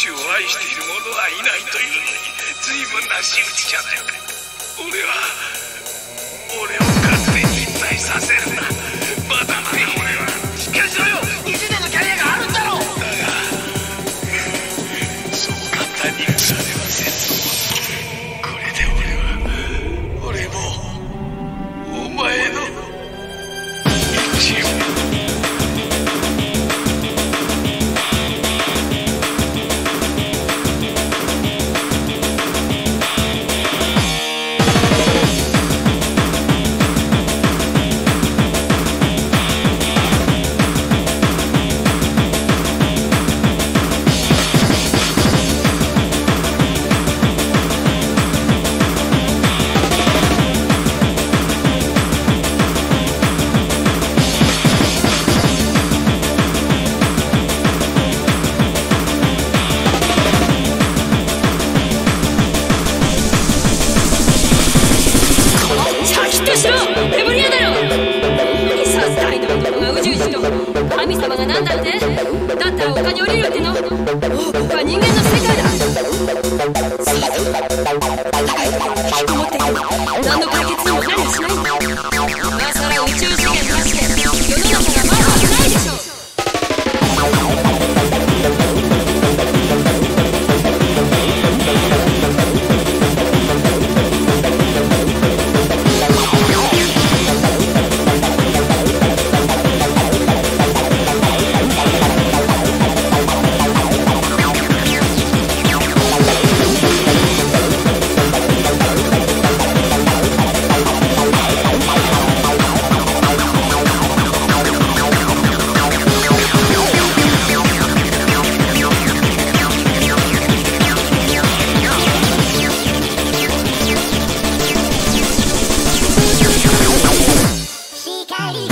ちを愛している者はいないというのに随分な仕打ちじゃないか俺は俺を勝手に引退させるなまだまだ俺はしっかりしろよ20年のキャリアがあるんだろうだがそう簡単にしろ。レブリアだろ。何さスタイの男が宇宙じと。神様が何だってだったら他に降りるっての。丘人間の世界だ。body.